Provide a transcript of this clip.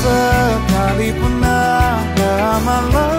sekalipun ada malam.